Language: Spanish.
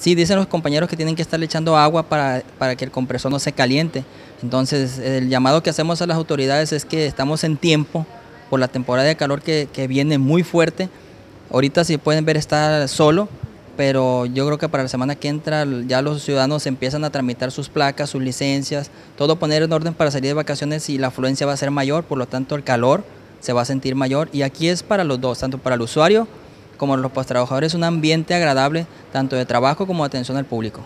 Sí, dicen los compañeros que tienen que estarle echando agua para, para que el compresor no se caliente. Entonces, el llamado que hacemos a las autoridades es que estamos en tiempo por la temporada de calor que, que viene muy fuerte. Ahorita, si pueden ver, está solo, pero yo creo que para la semana que entra ya los ciudadanos empiezan a tramitar sus placas, sus licencias, todo poner en orden para salir de vacaciones y la afluencia va a ser mayor, por lo tanto el calor se va a sentir mayor y aquí es para los dos, tanto para el usuario como los trabajadores un ambiente agradable tanto de trabajo como de atención al público.